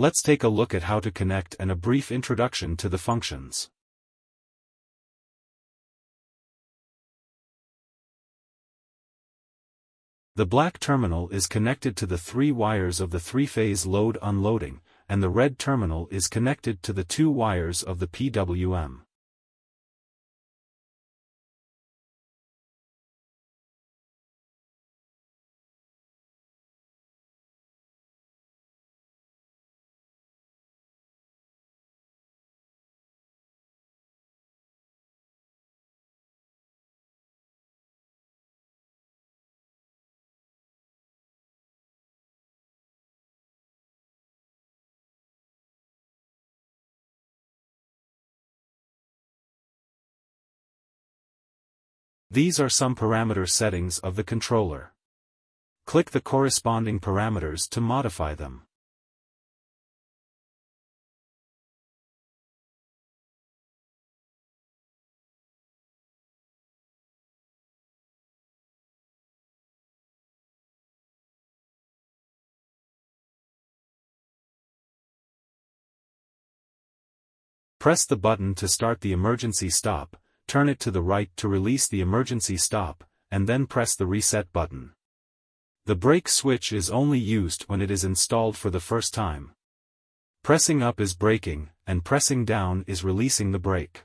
Let's take a look at how to connect and a brief introduction to the functions. The black terminal is connected to the three wires of the three-phase load-unloading, and the red terminal is connected to the two wires of the PWM. These are some parameter settings of the controller. Click the corresponding parameters to modify them. Press the button to start the emergency stop, turn it to the right to release the emergency stop, and then press the reset button. The brake switch is only used when it is installed for the first time. Pressing up is braking, and pressing down is releasing the brake.